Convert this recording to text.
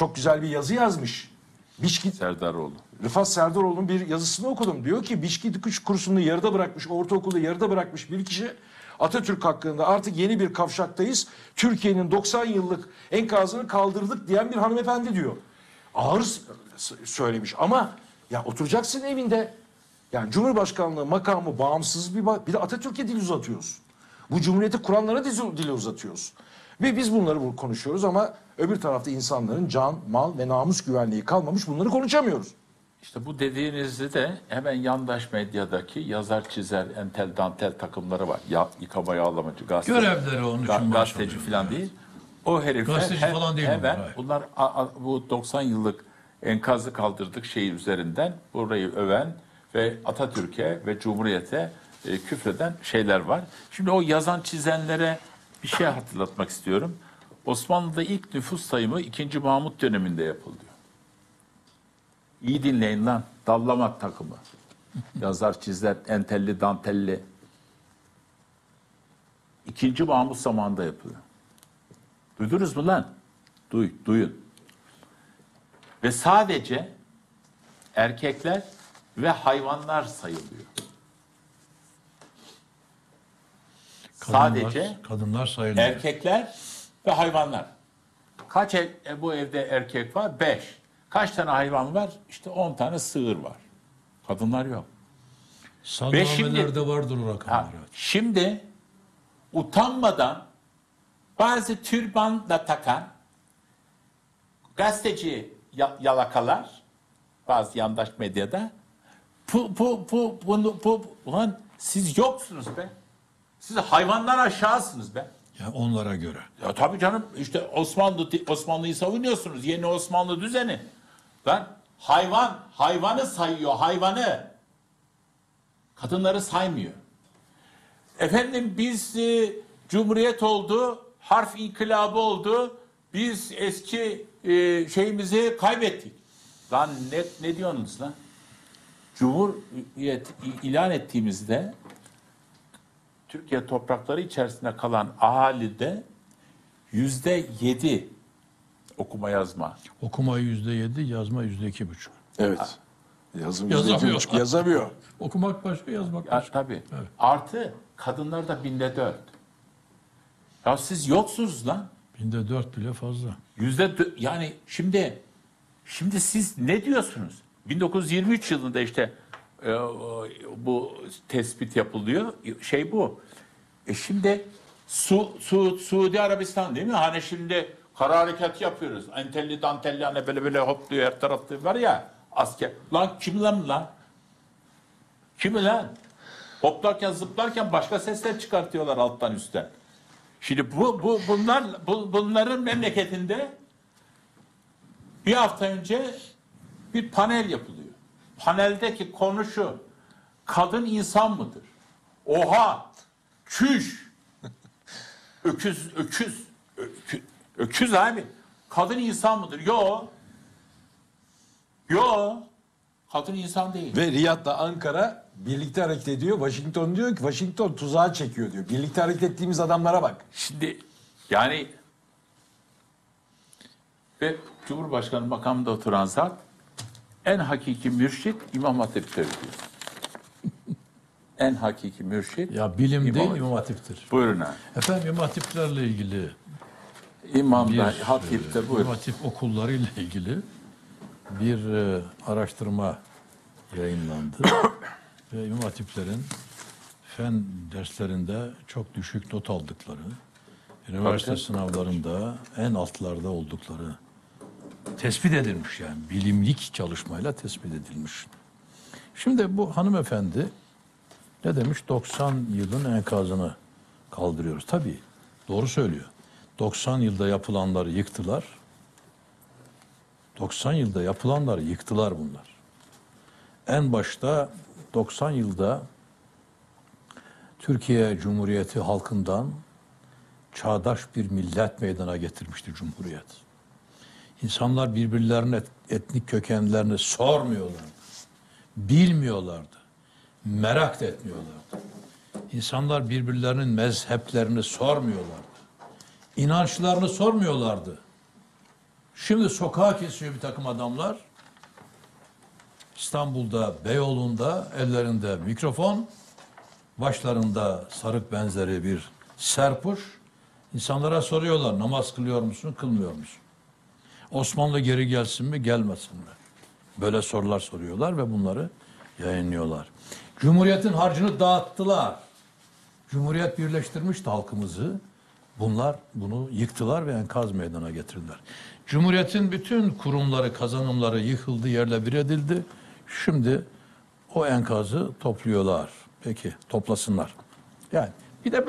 çok güzel bir yazı yazmış. Biçki, Serdaroğlu. Rıfat Serdaroğlu'nun bir yazısını okudum. Diyor ki Biçki dikiş kursunu yarıda bırakmış, ortaokulu yarıda bırakmış bir kişi Atatürk hakkında artık yeni bir kavşaktayız. Türkiye'nin 90 yıllık enkazını kaldırdık diyen bir hanımefendi diyor. Ağır söylemiş ama ya oturacaksın evinde. Yani Cumhurbaşkanlığı makamı bağımsız bir bir de Atatürk'e dil uzatıyoruz. Bu cumhuriyeti kuranlara dil, dili uzatıyoruz. Ve biz bunları bu- konuşuyoruz ama öbür tarafta insanların can, mal ve namus güvenliği kalmamış bunları konuşamıyoruz. İşte bu dediğinizde de hemen yandaş medyadaki yazar çizer entel dantel takımları var. Ya, yıkama yağlamacı gazete. Görevleri onun için maaş Gazeteci falan değil. O herifler Gazeteci he- falan değil hemen bunlar, bunlar a- a- bu 90 yıllık enkazı kaldırdık şeyi üzerinden burayı öven ve Atatürk'e ve Cumhuriyet'e e, küfreden şeyler var. Şimdi o yazan çizenlere bir şey hatırlatmak istiyorum. Osmanlı'da ilk nüfus sayımı 2. Mahmut döneminde yapılıyor. İyi dinleyin lan. Dallamak takımı. Yazar, çizer, entelli, dantelli. İkinci Mahmut zamanında yapılıyor. Duydunuz mu lan? Duy, duyun. Ve sadece erkekler ve hayvanlar sayılıyor. Sadece kadınlar sayılıyor. erkekler ve hayvanlar. Kaç ev, e, bu evde erkek var? Beş. Kaç tane hayvan var? İşte on tane sığır var. Kadınlar yok. Ve şimdi- Salnamelerde vardır o Ha, rakamlar. evet. şimdi utanmadan bazı türbanla takan gazeteci ya- yalakalar bazı yandaş medyada bu bu bu bunu bu ulan siz yoksunuz be. Siz hayvanlar aşağısınız be. Ya onlara göre. Ya tabii canım işte Osmanlı Osmanlı'yı savunuyorsunuz. Yeni Osmanlı düzeni. Lan hayvan hayvanı sayıyor hayvanı. Kadınları saymıyor. Efendim biz e, cumhuriyet oldu, harf inkılabı oldu. Biz eski e, şeyimizi kaybettik. Lan ne, ne diyorsunuz lan? Cumhuriyet ilan ettiğimizde Türkiye toprakları içerisinde kalan ahalide yüzde yedi okuma yazma. Okuma yüzde yedi, yazma yüzde iki buçuk. Evet. Yazım Yazamıyor. buçuk, yazamıyor. Okumak başka, yazmak Ya, başka. tabii. Artı kadınlar da binde dört. Ya siz yoksunuz lan. Binde dört bile fazla. Yüzde yani şimdi şimdi siz ne diyorsunuz? 1923 yılında işte e, bu tespit yapılıyor. Şey bu. E şimdi Su, Su, Suudi Arabistan değil mi? Hani şimdi kara harekat yapıyoruz. Entelli dantelli hani böyle böyle hopluyor her tarafta var ya asker. Lan kim lan lan? Kim lan? Hoplarken zıplarken başka sesler çıkartıyorlar alttan üstten. Şimdi bu, bu bunlar bu, bunların memleketinde bir hafta önce bir panel yapılıyor. Paneldeki konu şu. Kadın insan mıdır? Oha! Çüş! Öküz, öküz. Öküz, öküz abi. Kadın insan mıdır? Yo. Yo. Kadın insan değil. Ve Riyad'la Ankara birlikte hareket ediyor. Washington diyor ki Washington tuzağa çekiyor diyor. Birlikte hareket ettiğimiz adamlara bak. Şimdi yani ve Cumhurbaşkanı makamında oturan zat en hakiki mürşit İmam Hatip'tir diyor. en hakiki mürşit. Ya bilim İmam değil, Hatip. imam hatiptir. Buyurun abi. Efendim imam hatiplerle ilgili İmam bir da e, Hatip'te imam buyurun. hatip okulları ile ilgili bir e, araştırma yayınlandı. Ve imam hatiplerin fen derslerinde çok düşük not aldıkları, üniversite Tabii. sınavlarında en altlarda oldukları tespit edilmiş yani bilimlik çalışmayla tespit edilmiş. Şimdi bu hanımefendi ne demiş? 90 yılın enkazını kaldırıyoruz. Tabii doğru söylüyor. 90 yılda yapılanları yıktılar. 90 yılda yapılanları yıktılar bunlar. En başta 90 yılda Türkiye Cumhuriyeti halkından çağdaş bir millet meydana getirmişti Cumhuriyet. İnsanlar birbirlerine et- etnik kökenlerini sormuyorlardı. Bilmiyorlardı. Merak da etmiyorlardı. İnsanlar birbirlerinin mezheplerini sormuyorlardı. İnançlarını sormuyorlardı. Şimdi sokağa kesiyor bir takım adamlar. İstanbul'da, Beyoğlu'nda ellerinde mikrofon, başlarında sarık benzeri bir serpuş. İnsanlara soruyorlar namaz kılıyor musun, kılmıyor musun? Osmanlı geri gelsin mi, gelmesin mi? Böyle sorular soruyorlar ve bunları yayınlıyorlar. Cumhuriyetin harcını dağıttılar. Cumhuriyet birleştirmişti halkımızı. Bunlar bunu yıktılar ve enkaz meydana getirdiler. Cumhuriyetin bütün kurumları, kazanımları yıkıldı, yerle bir edildi. Şimdi o enkazı topluyorlar. Peki toplasınlar. Yani bir de